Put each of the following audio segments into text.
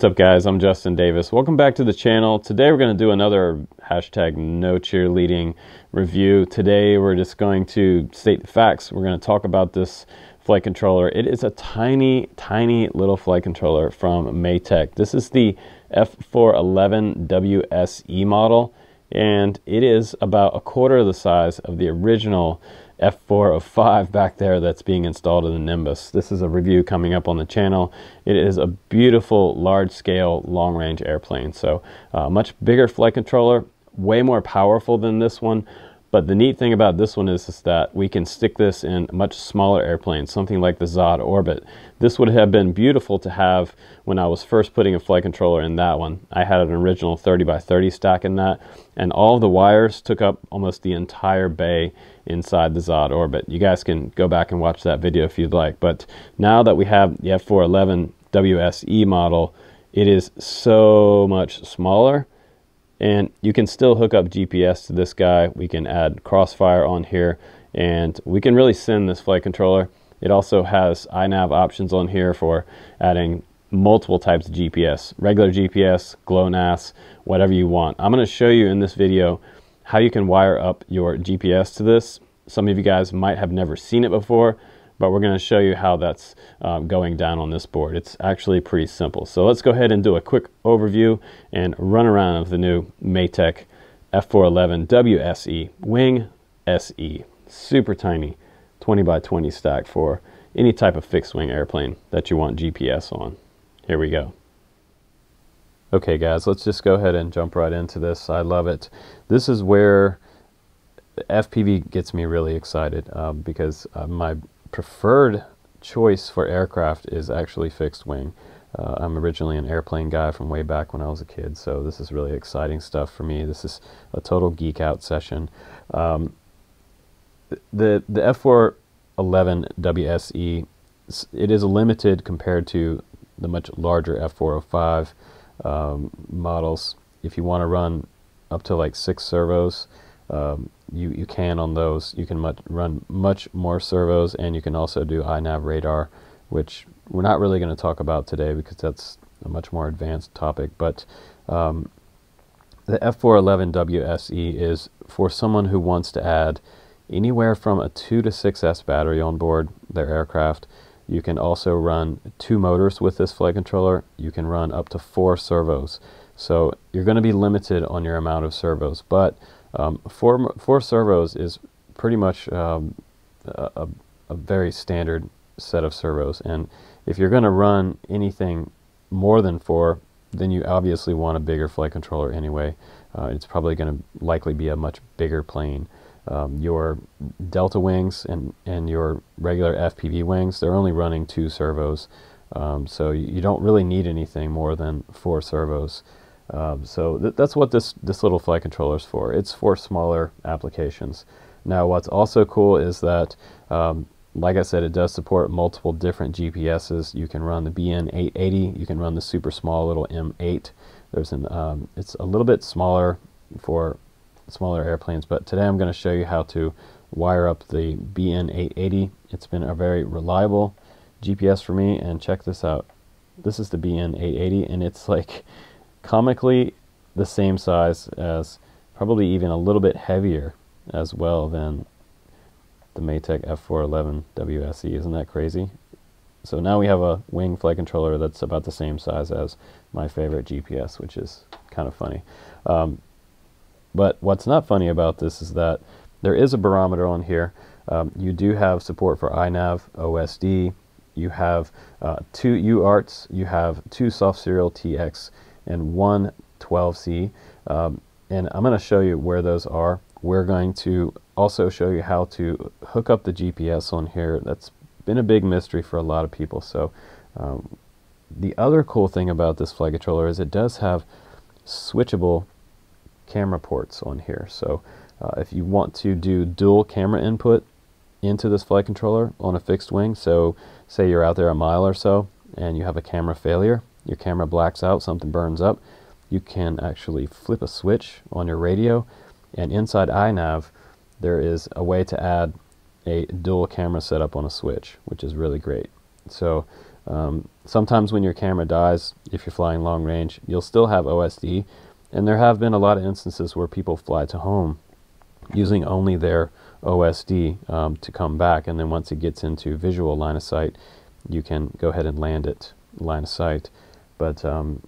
What's up guys, I'm Justin Davis. Welcome back to the channel. Today we're going to do another hashtag no cheerleading review. Today we're just going to state the facts. We're going to talk about this flight controller. It is a tiny, tiny little flight controller from Matek. This is the F411 WSE model and it is about a quarter of the size of the original F405 back there that's being installed in the Nimbus. This is a review coming up on the channel. It is a beautiful large scale long range airplane. So uh, much bigger flight controller, way more powerful than this one, but the neat thing about this one is, is that we can stick this in much smaller airplanes, something like the ZOHD Orbit. This would have been beautiful to have when I was first putting a flight controller in that one. I had an original 30 by 30 stack in that, and all the wires took up almost the entire bay inside the ZOHD Orbit. You guys can go back and watch that video if you'd like. But now that we have the F411 WSE model, it is so much smaller and you can still hook up GPS to this guy. We can add Crossfire on here and we can really send this flight controller. It also has iNav options on here for adding multiple types of GPS, regular GPS, GLONASS, whatever you want. I'm going to show you in this video how you can wire up your GPS to this. Some of you guys might have never seen it before, but we're going to show you how that's um, going down on this board. It's actually pretty simple. So let's go ahead and do a quick overview and run around of the new Matek F411 WSE Wing SE. Super tiny 20 by 20 stack for any type of fixed wing airplane that you want GPS on. Here we go. Okay guys, let's just go ahead and jump right into this. I love it. This is where FPV gets me really excited um, because uh, my preferred choice for aircraft is actually fixed wing. Uh, I'm originally an airplane guy from way back when I was a kid, so this is really exciting stuff for me. This is a total geek out session. Um, the the F411 WSE it is limited compared to the much larger F405 um, models. If you want to run up to like six servos, um, you, you can on those. You can much, run much more servos, and you can also do iNav radar, which we're not really going to talk about today because that's a much more advanced topic. But um, the F411 WSE is for someone who wants to add anywhere from a 2 to 6S battery on board their aircraft. You can also run two motors with this flight controller. You can run up to four servos. So you're going to be limited on your amount of servos, but um, four, four servos is pretty much um, a, a, very standard set of servos. And if you're going to run anything more than four, then you obviously want a bigger flight controller anyway. Uh, it's probably going to likely be a much bigger plane. Um, your delta wings and, and your regular FPV wings, they're only running two servos. Um, so you, don't really need anything more than four servos. Um, so th that's what this, this little flight controller is for. It's for smaller applications. Now what's also cool is that, um, like I said, it does support multiple different GPSs. You can run the BN880, you can run the super small little M8. There's an, um, it's a little bit smaller for smaller airplanes, but today I'm going to show you how to wire up the BN880. It's been a very reliable GPS for me, and check this out. This is the BN880, and it's like comically the same size as probably even a little bit heavier as well than the Matek F411 WSE. Isn't that crazy? So now we have a wing flight controller that's about the same size as my favorite GPS, which is kind of funny. Um, but what's not funny about this is that there is a barometer on here. Um, you do have support for iNav, OSD. You have uh, two UARTs. You have two soft serial TX and one I2C. Um, and I'm going to show you where those are. We're going to also show you how to hook up the GPS on here. That's been a big mystery for a lot of people. So um, the other cool thing about this flight controller is it does have switchable camera ports on here. So uh, if you want to do dual camera input into this flight controller on a fixed wing, so say you're out there a mile or so and you have a camera failure, your camera blacks out, something burns up, you can actually flip a switch on your radio and inside iNav there is a way to add a dual camera setup on a switch which is really great. So Um, sometimes when your camera dies, if you're flying long range, you'll still have OSD. And there have been a lot of instances where people fly to home using only their OSD um, to come back. And then once it gets into visual line of sight, you can go ahead and land it line of sight. But um,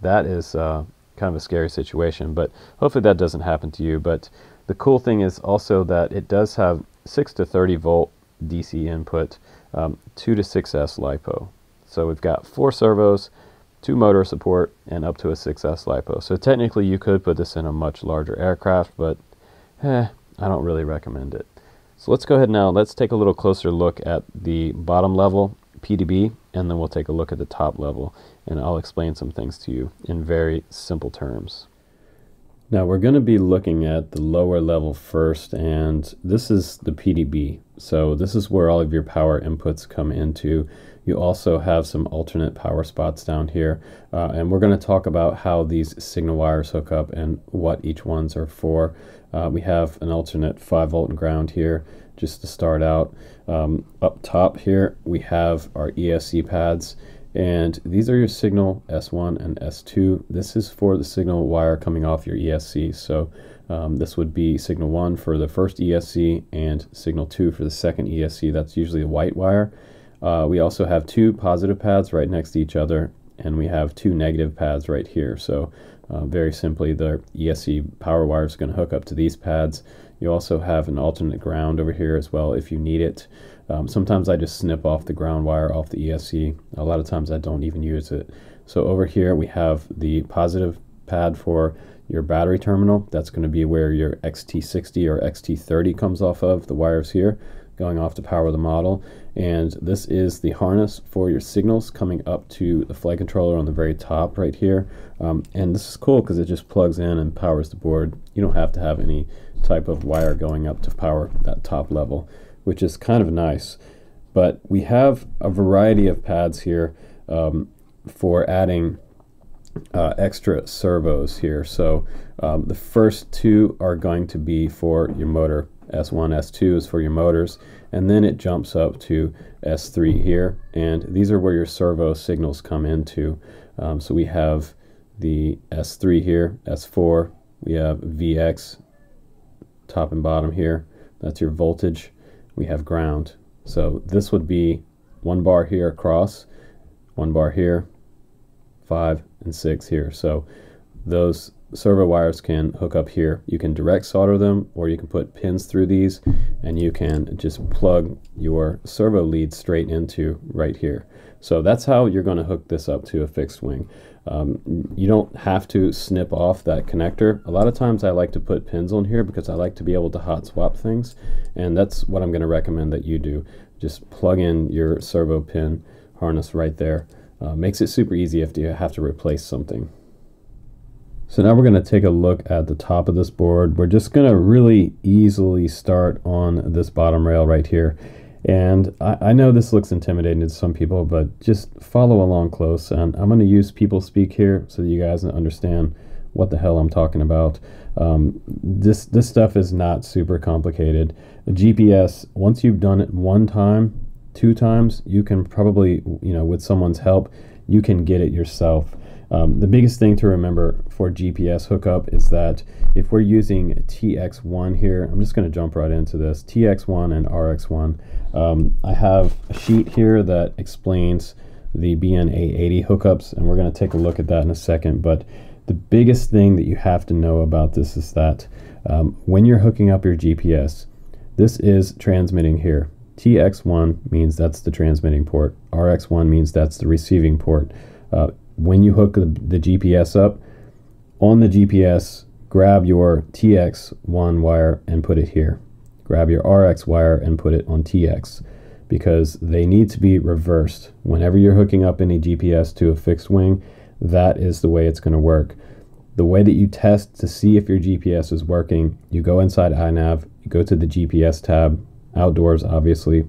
that is uh, kind of a scary situation. But hopefully that doesn't happen to you. But the cool thing is also that it does have 6 to 30 volt DC input, um, 2 to 6S LiPo. So we've got four servos, two motor support, and up to a 6S LiPo. So technically you could put this in a much larger aircraft, but eh, I don't really recommend it. So let's go ahead now, let's take a little closer look at the bottom level PDB, and then we'll take a look at the top level, and I'll explain some things to you in very simple terms. Now we're going to be looking at the lower level first, and this is the PDB. So this is where all of your power inputs come into. You also have some alternate power spots down here, uh, and we're going to talk about how these signal wires hook up and what each ones are for. Uh, we have an alternate 5 volt ground here just to start out. Um, up top here we have our ESC pads and these are your signal S1 and S2. This is for the signal wire coming off your ESC. So um, this would be signal 1 for the first ESC and signal 2 for the second ESC. That's usually a white wire. Uh, we also have two positive pads right next to each other and we have two negative pads right here. So uh, very simply, the ESC power wire is going to hook up to these pads. You also have an alternate ground over here as well if you need it. Um, sometimes I just snip off the ground wire off the ESC. A lot of times I don't even use it. So over here we have the positive pad for your battery terminal. That's going to be where your XT60 or XT30 comes off of, the wires here going off to power the model. And this is the harness for your signals coming up to the flight controller on the very top right here. Um, and this is cool because it just plugs in and powers the board. You don't have to have any type of wire going up to power that top level which is kind of nice. But we have a variety of pads here um, for adding uh, extra servos here. So um, the first two are going to be for your motor. S1, S2 is for your motors, and then it jumps up to S3 here, and these are where your servo signals come into. Um, so we have the S3 here, S4, we have VX, top and bottom here, that's your voltage, we have ground. So this would be one bar here across, one bar here, five and six here. So those servo wires can hook up here. You can direct solder them or you can put pins through these and you can just plug your servo lead straight into right here. So that's how you're going to hook this up to a fixed wing. Um, you don't have to snip off that connector. A lot of times I like to put pins on here because I like to be able to hot swap things and that's what I'm going to recommend that you do. Just plug in your servo pin harness right there. Uh, makes it super easy if you have to replace something. So now we're going to take a look at the top of this board. We're just going to really easily start on this bottom rail right here. And I, I, know this looks intimidating to some people, but just follow along close. And I'm going to use people speak here so that you guys understand what the hell I'm talking about. Um, this this stuff is not super complicated. The GPS, once you've done it one time, two times, you can probably, you know, with someone's help, you can get it yourself. Um, the biggest thing to remember for GPS hookup is that if we're using TX1 here, I'm just going to jump right into this, TX1 and RX1, um, I have a sheet here that explains the BN880 hookups, and we're going to take a look at that in a second, but the biggest thing that you have to know about this is that um, when you're hooking up your GPS, this is transmitting here. TX1 means that's the transmitting port. RX1 means that's the receiving port. Uh, when you hook the, the GPS up, on the GPS, grab your TX1 wire and put it here. Grab your RX wire and put it on TX because they need to be reversed. Whenever you're hooking up any GPS to a fixed wing, that is the way it's going to work. The way that you test to see if your GPS is working, you go inside iNav, you go to the GPS tab, outdoors obviously,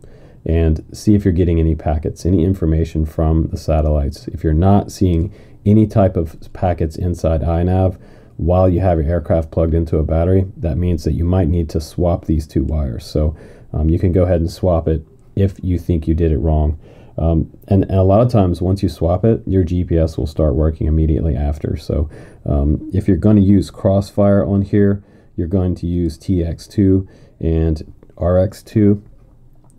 and see if you're getting any packets, any information from the satellites. If you're not seeing any type of packets inside iNav while you have your aircraft plugged into a battery, that means that you might need to swap these two wires. So um, you can go ahead and swap it if you think you did it wrong. Um, and, and, a lot of times, once you swap it, your GPS will start working immediately after. So um, if you're going to use Crossfire on here, you're going to use TX2 and RX2.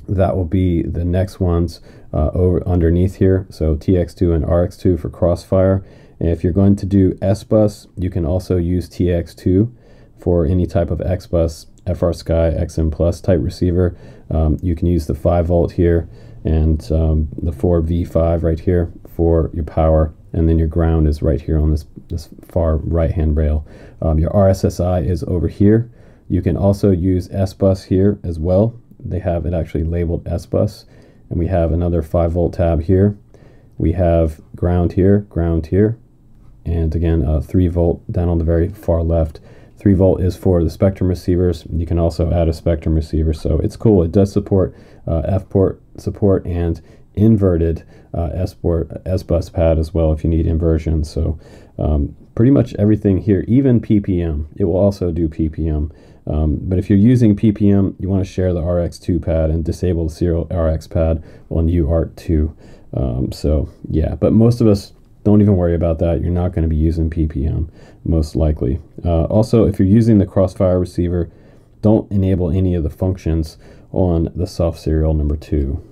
That will be the next ones uh, over underneath here. So TX2 and RX2 for Crossfire. And if you're going to do S-Bus, you can also use TX2 for any type of X-Bus, FrSky, XM Plus type receiver. Um, you can use the 5 volt here and um, the 4V5 right here for your power. And then your ground is right here on this, this far right hand rail. Um, your RSSI is over here. You can also use S-Bus here as well. They have it actually labeled S-Bus. And we have another 5 volt tab here. We have ground here, ground here, and again, uh, 3 volt down on the very far left. 3 volt is for the Spektrum receivers. You can also add a Spektrum receiver, so it's cool. It does support uh, F-port support and inverted uh, S-port S-bus pad as well if you need inversion. So um, pretty much everything here, even PPM, it will also do PPM. Um, but if you're using PPM, you want to share the RX2 pad and disable the serial RX pad on UART2. Um, so yeah, but most of us don't even worry about that. You're not going to be using PPM, most likely. Uh, also, if you're using the Crossfire receiver, don't enable any of the functions on the soft serial number two.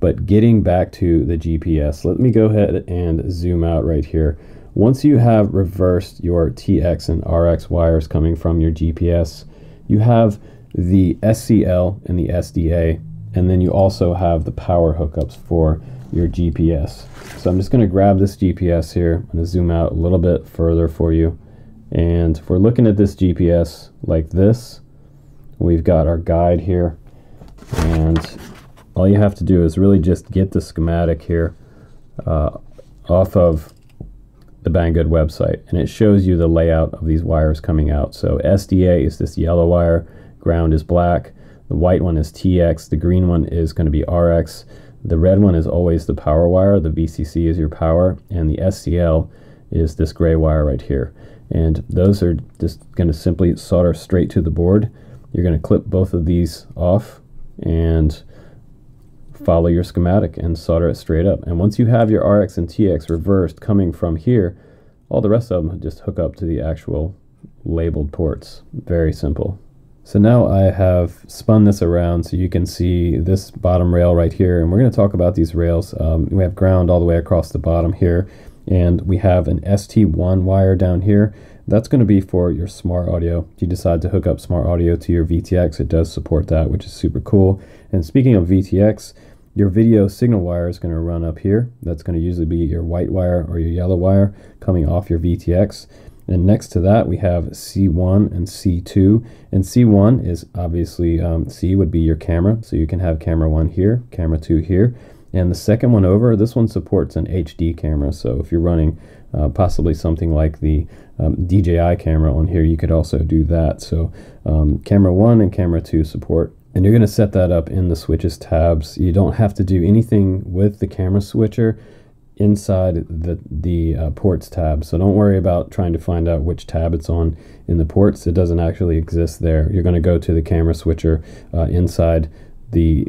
But getting back to the GPS, let me go ahead and zoom out right here. Once you have reversed your TX and RX wires coming from your GPS, you have the SCL and the SDA, and then you also have the power hookups for your GPS. So I'm just going to grab this GPS here. I'm going to zoom out a little bit further for you. And if we're looking at this GPS like this, we've got our guide here. And all you have to do is really just get the schematic here uh, off of the Banggood website. And it shows you the layout of these wires coming out. So SDA is this yellow wire, ground is black, the white one is TX, the green one is going to be RX, the red one is always the power wire, the VCC is your power, and the SCL is this gray wire right here. And those are just going to simply solder straight to the board. You're going to clip both of these off and follow your schematic and solder it straight up. And once you have your RX and TX reversed coming from here, all the rest of them just hook up to the actual labeled ports. Very simple. So now I have spun this around so you can see this bottom rail right here and we're going to talk about these rails. Um, we have ground all the way across the bottom here and we have an ST1 wire down here. That's going to be for your smart audio. If you decide to hook up smart audio to your VTX, it does support that, which is super cool. And speaking of VTX, your video signal wire is going to run up here. That's going to usually be your white wire or your yellow wire coming off your VTX. And next to that, we have C1 and C2. And C1 is obviously, um, C would be your camera. So you can have camera 1 here, camera 2 here. And the second one over, this one supports an HD camera. So if you're running uh, possibly something like the um, DJI camera on here, you could also do that. So um, camera 1 and camera 2 support. And you're going to set that up in the switches tabs. You don't have to do anything with the camera switcher inside the, the uh, ports tab. So don't worry about trying to find out which tab it's on in the ports. It doesn't actually exist there. You're going to go to the camera switcher uh, inside the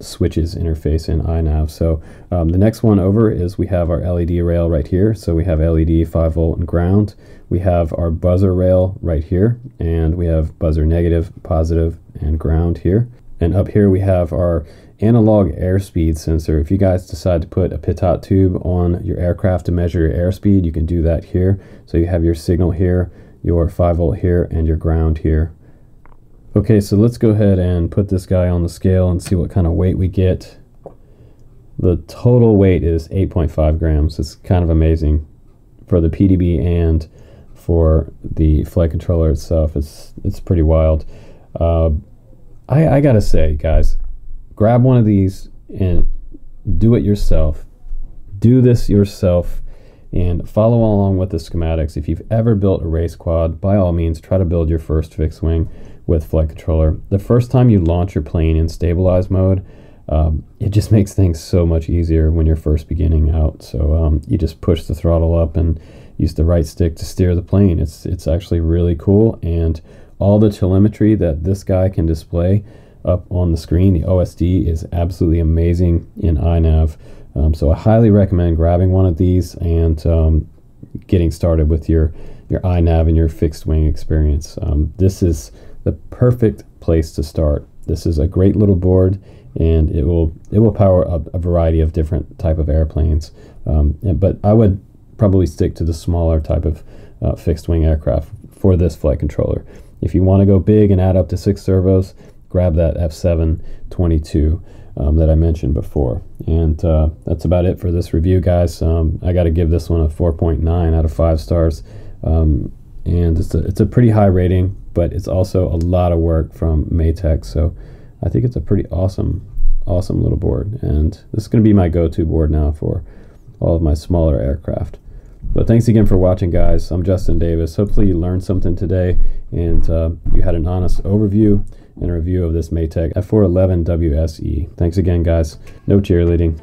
switches interface in iNav. So um, the next one over is we have our LED rail right here. So we have LED 5 volt and ground. We have our buzzer rail right here and we have buzzer negative, positive and ground here. And up here we have our analog airspeed sensor. If you guys decide to put a pitot tube on your aircraft to measure your airspeed, you can do that here. So you have your signal here, your 5 volt here, and your ground here. Okay, so let's go ahead and put this guy on the scale and see what kind of weight we get. The total weight is 8.5 grams. It's kind of amazing for the PDB and for the flight controller itself. It's it's pretty wild. Uh, I, I gotta say, guys, grab one of these and do it yourself. Do this yourself and follow along with the schematics. If you've ever built a race quad, by all means, try to build your first fixed wing with flight controller. The first time you launch your plane in stabilized mode, um, it just makes things so much easier when you're first beginning out. So um, you just push the throttle up and use the right stick to steer the plane. It's it's actually really cool, and all the telemetry that this guy can display up on the screen. The OSD is absolutely amazing in iNav. Um, so I highly recommend grabbing one of these and um, getting started with your, your iNav and your fixed wing experience. Um, this is the perfect place to start. This is a great little board and it will it will power a, a variety of different type of airplanes. Um, but I would probably stick to the smaller type of uh, fixed wing aircraft for this flight controller. If you want to go big and add up to six servos, grab that F722 um, that I mentioned before. And uh, that's about it for this review, guys. Um, I got to give this one a 4.9 out of 5 stars. Um, and it's a, it's a pretty high rating, but it's also a lot of work from Matek. So I think it's a pretty awesome, awesome little board. And this is going to be my go to board now for all of my smaller aircraft. But thanks again for watching, guys. I'm Justin Davis. Hopefully, you learned something today and uh, you had an honest overview and review of this Matek F411 WSE. Thanks again, guys. No cheerleading.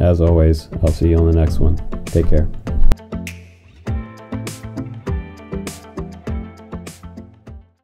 As always, I'll see you on the next one. Take care.